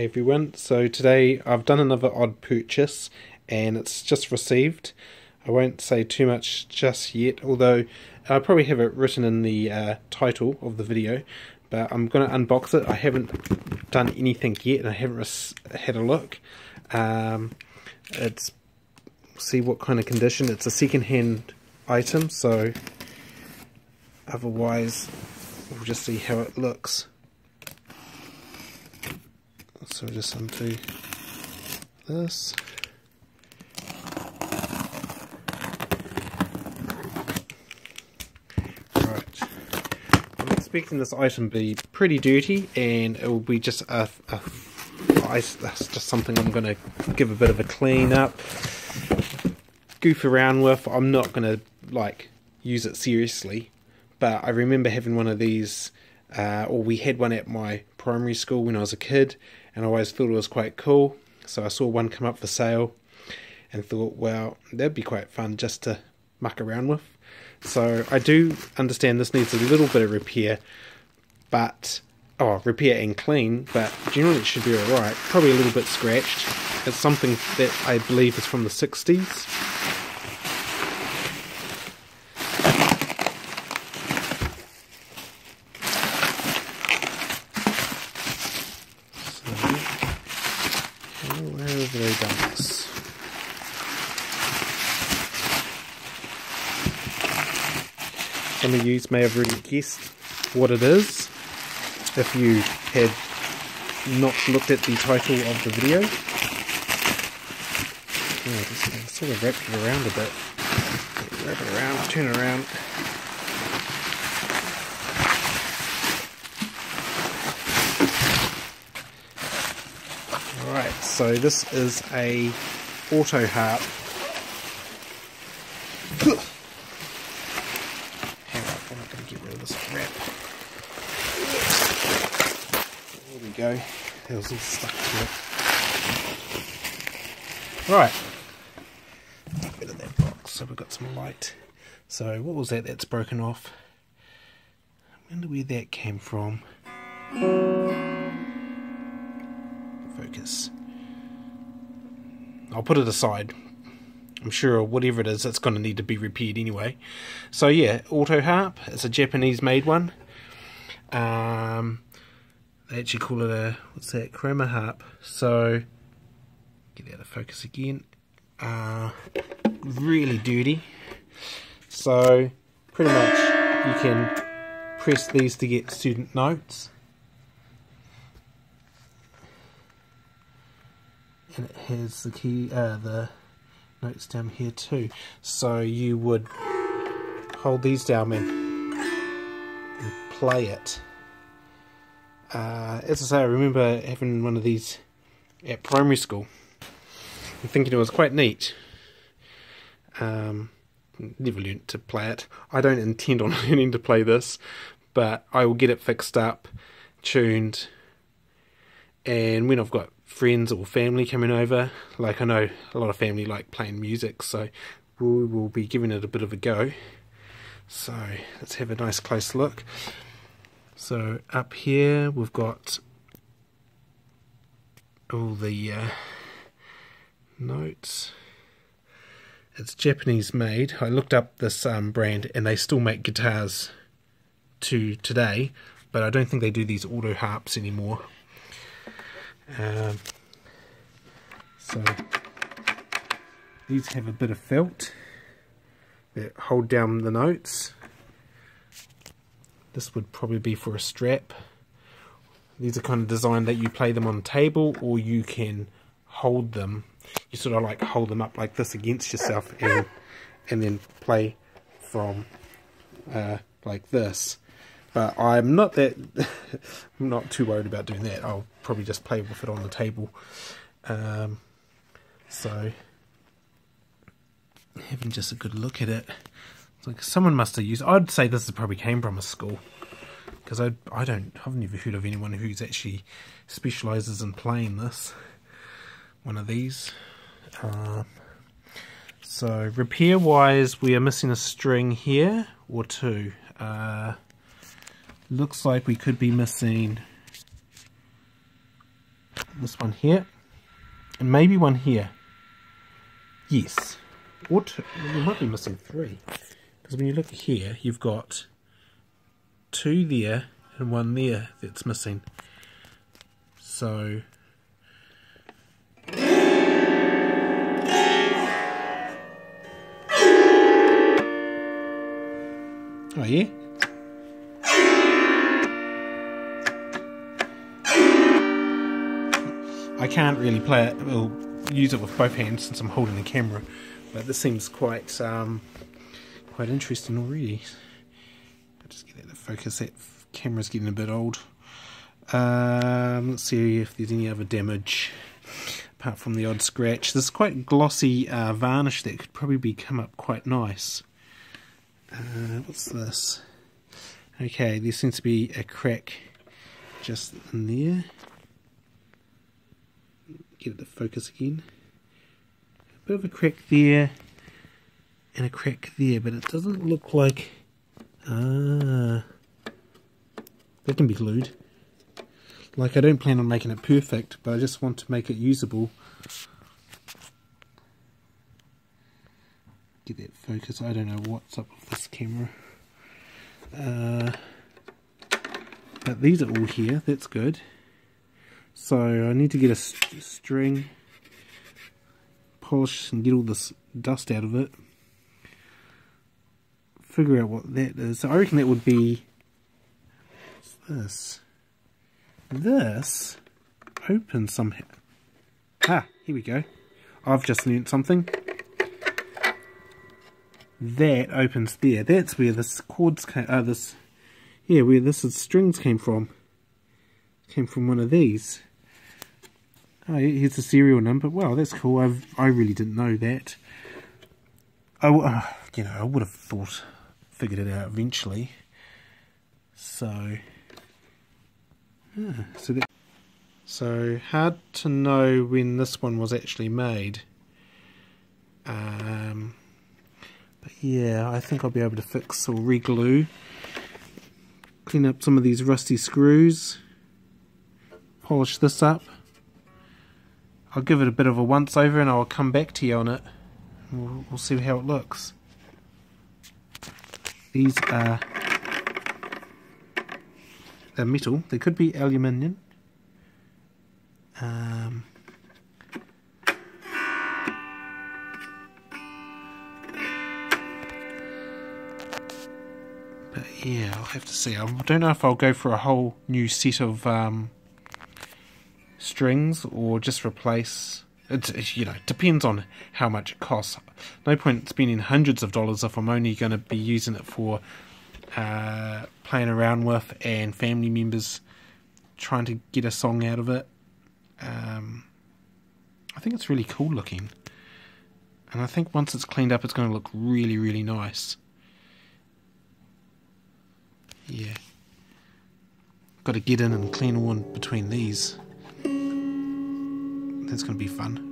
Everyone, so today I've done another odd purchase and it's just received. I won't say too much just yet, although I probably have it written in the uh, title of the video, but I'm going to unbox it. I haven't done anything yet and I haven't had a look. Um, it's see what kind of condition. It's a second-hand item, so otherwise we'll just see how it looks. So just undo this. Right. I'm expecting this item be pretty dirty and it will be just a, a that's just something I'm going to give a bit of a clean up, goof around with. I'm not going to like use it seriously, but I remember having one of these, uh, or we had one at my primary school when I was a kid, and I always thought it was quite cool. So I saw one come up for sale and thought, well, that'd be quite fun just to muck around with. So I do understand this needs a little bit of repair, but oh, repair and clean, but generally it should be alright. Probably a little bit scratched. It's something that I believe is from the 60s. where have they done this? May have already guessed what it is if you had not looked at the title of the video. Oh, just sort of wrapped it around a bit. Wrap it around, turn it around. Alright, so this is a auto harp. Hang on, I'm not going to get rid of this wrap. There we all stuck to it. Right. Get rid of that box so we've got some light. So what was that that's broken off? I wonder where that came from. Focus. I'll put it aside. I'm sure whatever it is, it's going to need to be repaired anyway. So yeah, Auto Harp. It's a Japanese made one. Um, they actually call it a what's that chroma harp. So get out of focus again. Uh, really dirty. So pretty much you can press these to get student notes. And it has the key uh, the notes down here too. So you would hold these down and, and play it uh, as I say, I remember having one of these at primary school and thinking it was quite neat. Um, never learned to play it. I don't intend on learning to play this, but I will get it fixed up, tuned, and when I've got friends or family coming over, like I know a lot of family like playing music, so we will be giving it a bit of a go. So let's have a nice close look. So up here we've got all the uh, notes. It's Japanese made. I looked up this um, brand and they still make guitars to today, but I don't think they do these auto harps anymore. Um, so these have a bit of felt that hold down the notes this would probably be for a strap. These are kind of designed that you play them on the table or you can hold them. You sort of like hold them up like this against yourself and, and then play from uh, like this. But I'm not that, I'm not too worried about doing that. I'll probably just play with it on the table. Um, so, having just a good look at it. Like someone must have used. I'd say this probably came from a school because I I don't I've never heard of anyone who's actually specializes in playing this. One of these. Um, so repair wise, we are missing a string here or two. Uh, looks like we could be missing this one here, and maybe one here. Yes. Or two, we might be missing three. Because when you look here, you've got two there and one there that's missing. So... Oh yeah? I can't really play it, well, use it with both hands since I'm holding the camera, but this seems quite um, quite interesting already. I'll just get that to focus, that camera's getting a bit old. Um, let's see if there's any other damage apart from the odd scratch. This quite glossy uh, varnish that could probably be come up quite nice. Uh, what's this? Okay, there seems to be a crack just in there get it to focus again. A bit of a crack there and a crack there, but it doesn't look like... Ah, that can be glued. Like I don't plan on making it perfect, but I just want to make it usable. Get that focus. I don't know what's up with this camera. Uh, but these are all here. That's good. So I need to get a string, polish and get all this dust out of it. Figure out what that is. I reckon that would be this. This opens somehow. Ah, here we go. I've just learnt something. That opens there. That's where this cords came. Uh, this, yeah, where this is strings came from. Came from one of these. Oh, here's the serial number. Wow, that's cool. I've, I really didn't know that. I, uh, you know, I would have thought, figured it out eventually. So, yeah, so that, so hard to know when this one was actually made. Um, but yeah, I think I'll be able to fix or reglue. Clean up some of these rusty screws. Polish this up. I'll give it a bit of a once over and I'll come back to you on it. We'll, we'll see how it looks. These are they're metal. They could be aluminium. Um, but yeah, I'll have to see. I don't know if I'll go for a whole new set of um, strings or just replace it you know depends on how much it costs. No point spending hundreds of dollars if i'm only going to be using it for uh, playing around with and family members trying to get a song out of it. Um, i think it's really cool looking. And i think once it's cleaned up it's going to look really really nice. Yeah. Got to get in and clean one between these that's going to be fun.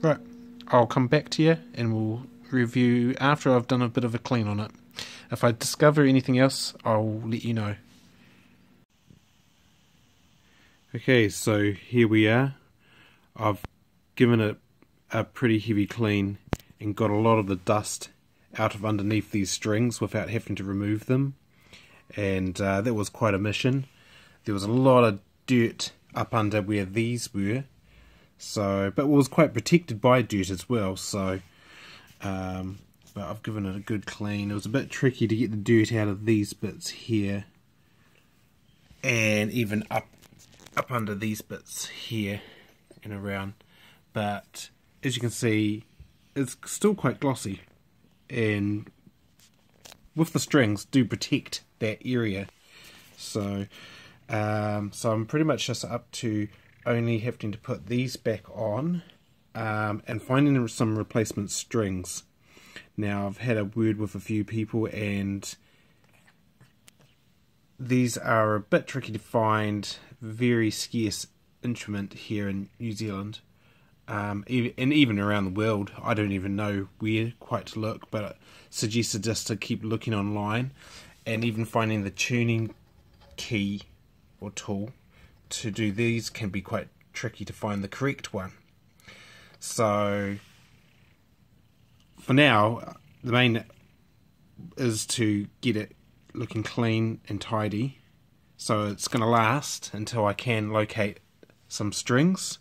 Right, I'll come back to you and we'll review after I've done a bit of a clean on it. If I discover anything else, I'll let you know. Okay, so here we are. I've given it a pretty heavy clean and got a lot of the dust out of underneath these strings without having to remove them. And uh, that was quite a mission. There was a lot of dirt up under where these were. So, but it was quite protected by dirt as well. So, um, but I've given it a good clean. It was a bit tricky to get the dirt out of these bits here, and even up up under these bits here and around. But as you can see, it's still quite glossy and with the strings do protect that area. So, um, so I'm pretty much just up to only having to put these back on um, and finding some replacement strings. Now I've had a word with a few people and these are a bit tricky to find, very scarce instrument here in New Zealand. Um, and even around the world. I don't even know where quite to look, but it suggested just to keep looking online and even finding the tuning key or tool to do these can be quite tricky to find the correct one. So for now, the main is to get it looking clean and tidy. So it's going to last until I can locate some strings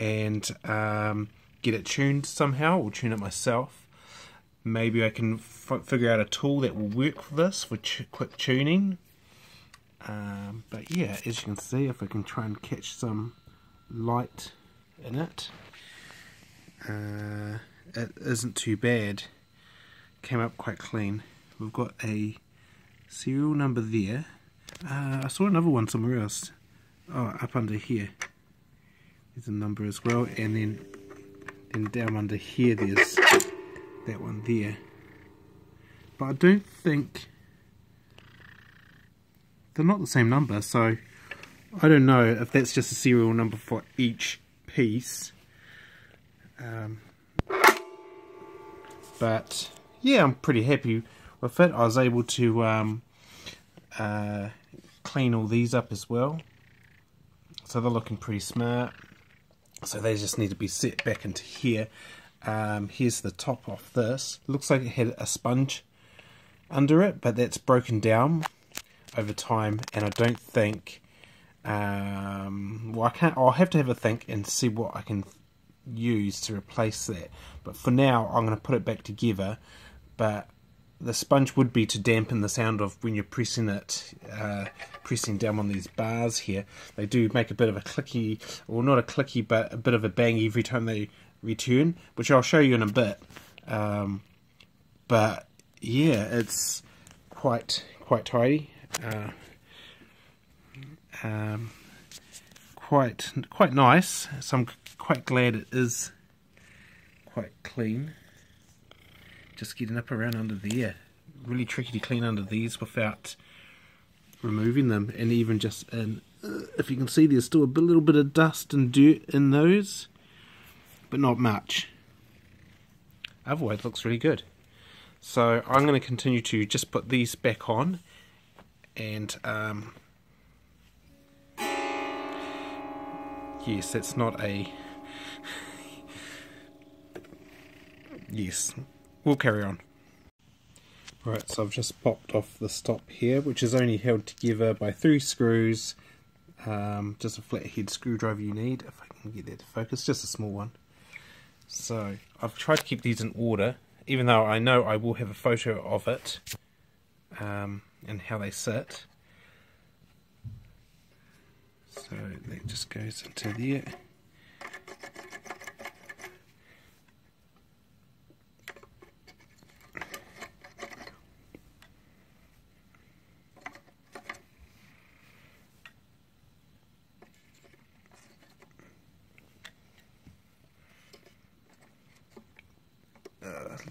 and um, get it tuned somehow or tune it myself. Maybe I can figure out a tool that will work for this for quick tuning. Um, but yeah, as you can see, if I can try and catch some light in it, uh, it isn't too bad. Came up quite clean. We've got a serial number there. Uh, I saw another one somewhere else. Oh, up under here. There's a number as well, and then then down under here there's that one there. But I don't think they're not the same number, so I don't know if that's just a serial number for each piece. Um, but yeah, I'm pretty happy with it. I was able to um, uh, clean all these up as well. So they're looking pretty smart. So they just need to be set back into here. Um, here's the top of this. Looks like it had a sponge under it, but that's broken down over time, and I don't think. Um, well, I can't. I'll have to have a think and see what I can use to replace that. But for now, I'm going to put it back together. But the sponge would be to dampen the sound of when you're pressing it, uh, pressing down on these bars here. They do make a bit of a clicky, or not a clicky, but a bit of a bang every time they return, which I'll show you in a bit. Um, but yeah, it's quite quite tidy. Uh, um, quite quite nice. So I'm quite glad it is quite clean. Just getting up around under there. Really tricky to clean under these without removing them. And even just in, if you can see there's still a little bit of dust and dirt in those. But not much. Otherwise it looks really good. So I'm going to continue to just put these back on and um, yes that's not a yes, we'll carry on. Right, so I've just popped off the stop here, which is only held together by three screws. Um, just a flathead screwdriver you need, if I can get that to focus, just a small one. So, I've tried to keep these in order, even though I know I will have a photo of it, um, and how they sit. So, that just goes into there.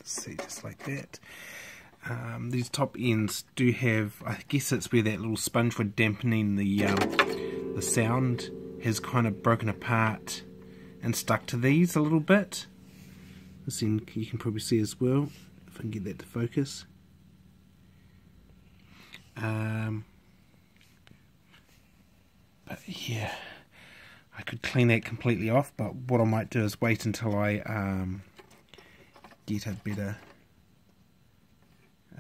let's see, like that. Um, these top ends do have, I guess it's where that little sponge for dampening the, um, the sound has kind of broken apart and stuck to these a little bit. This end you can probably see as well, if I can get that to focus. Um, but yeah, I could clean that completely off, but what I might do is wait until I um, get a better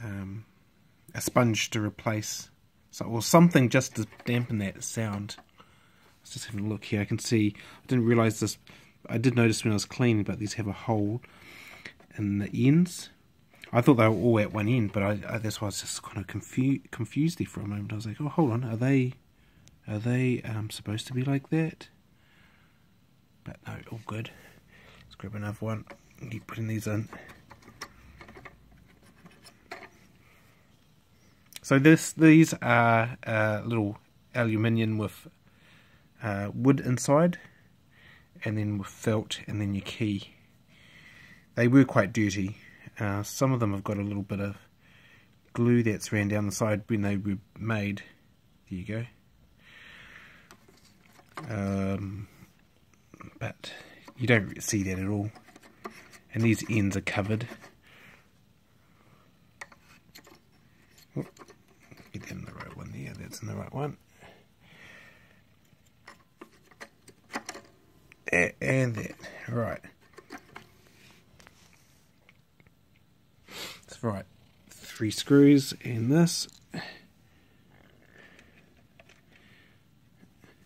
um, a sponge to replace so, or something just to dampen that sound. Let's just have a look here. I can see I didn't realize this. I did notice when I was cleaning, but these have a hole in the ends. I thought they were all at one end, but I, I, that's why I was just kind of confu confused there for a moment. I was like, "Oh, hold on, are they are they um, supposed to be like that?" But no, all good. Let's grab another one keep putting these in. So this these are uh, little aluminium with uh, wood inside and then with felt and then your key. They were quite dirty. Uh, some of them have got a little bit of glue that's ran down the side when they were made. There you go. Um, but you don't see that at all. And these ends are covered. Oh, get that in the right one there, in the right one. And that, right. That's right. Three screws in this.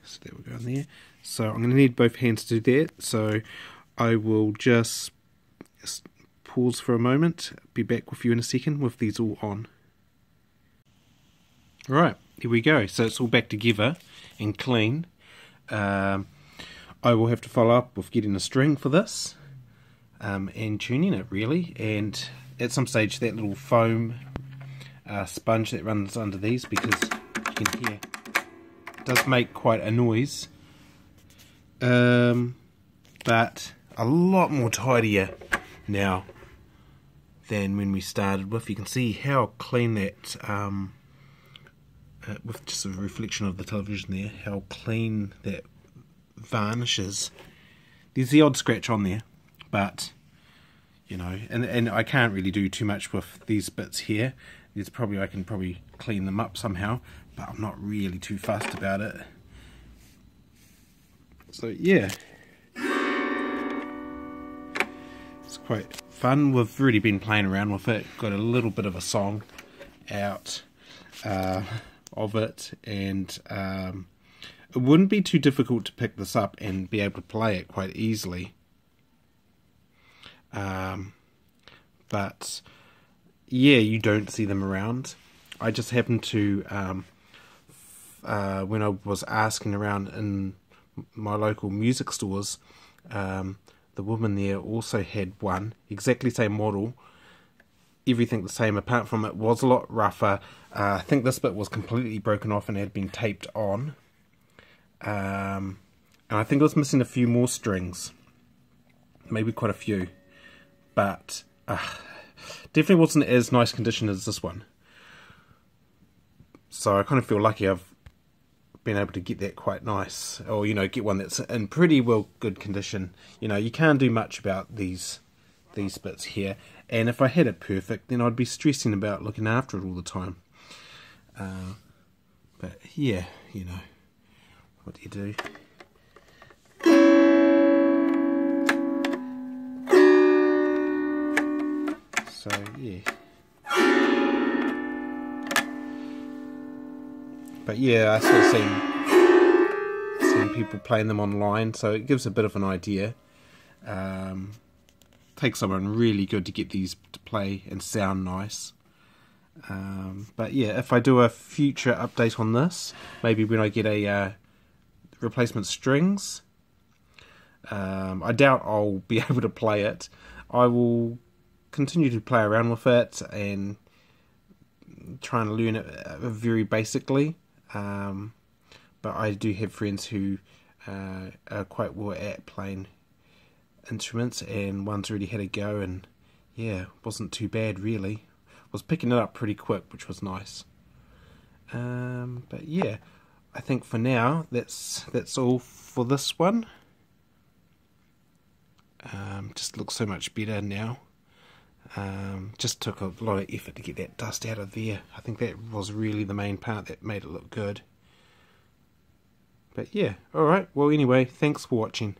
So there we go in there. So I'm going to need both hands to do that. So I will just pause for a moment. Be back with you in a second with these all on. Right, here we go. So it's all back together and clean. Um, I will have to follow up with getting a string for this um, and tuning it really. And at some stage, that little foam uh, sponge that runs under these, because you can hear, does make quite a noise. Um, but a lot more tidier now than when we started with. You can see how clean that, um, uh, with just a reflection of the television there, how clean that varnishes. There's the odd scratch on there, but you know, and and I can't really do too much with these bits here. There's probably I can probably clean them up somehow, but I'm not really too fussed about it. So yeah, it's quite fun. We've really been playing around with it. Got a little bit of a song out uh, of it, and um, it wouldn't be too difficult to pick this up and be able to play it quite easily. Um, but yeah, you don't see them around. I just happened to, um, uh, when I was asking around in my local music stores, um, the woman there also had one, exactly same model, everything the same, apart from it was a lot rougher. Uh, I think this bit was completely broken off and had been taped on. Um, and I think it was missing a few more strings. Maybe quite a few. But uh, definitely wasn't as nice condition as this one. So I kind of feel lucky I've been able to get that quite nice. Or, you know, get one that's in pretty well good condition. You know, you can't do much about these these bits here. And if I had it perfect, then I'd be stressing about looking after it all the time. Uh, but yeah, you know what do you do? So yeah. But yeah, I sort of seen seen people playing them online, so it gives a bit of an idea. Um, takes someone really good to get these to play and sound nice. Um, but yeah, if I do a future update on this, maybe when I get a uh, replacement strings. Um, I doubt I'll be able to play it. I will continue to play around with it and try and learn it uh, very basically. Um, but I do have friends who uh, are quite well at playing instruments, and one's already had a go, and yeah, wasn't too bad really. Was picking it up pretty quick, which was nice. Um, but yeah, I think for now that's that's all for this one. Um, just looks so much better now. Um, just took a lot of effort to get that dust out of there. I think that was really the main part that made it look good. But yeah, alright. Well, anyway, thanks for watching.